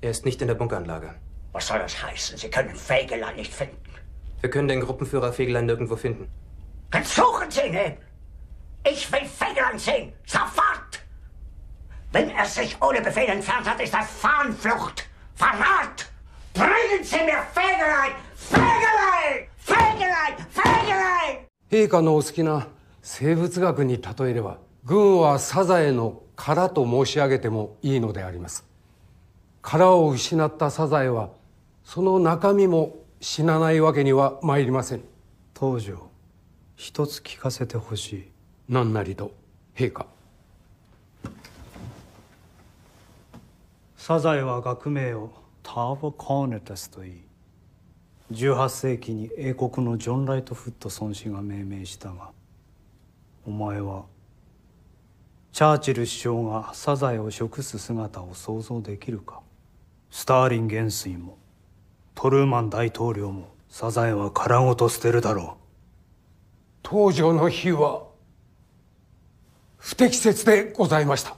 Er ist nicht in der Bunkeranlage. Was soll das heißen? Sie können Fegelein nicht finden. Wir können den Gruppenführer Fegelein nirgendwo finden. Dann suchen Sie ihn eben. Ich will Fegelein sehen. Sofort! Wenn er sich ohne Befehl entfernt hat, ist das Fahnenflucht. Verrat! Bringen Sie mir Fegelein! Fegelein! Fegelein! Fegelein! 陛下のお好きな生物学に例えれば軍はサザエの殻と申し上げてもいいのであります 殻を失ったサザエはその中身も死なないわけには参りません。東条一つ聞かせてほしい。何なりと陛下。サザエは学名をターボ・コーネタスといい18世紀に英国のジョン・ライトフット孫子が命名したがお前はチャーチル首相がサザエを食す姿を想像できるか？スターリン元帥もトルーマン大統領もサザエは殻ごと捨てるだろう。東条の比は不適切でございました。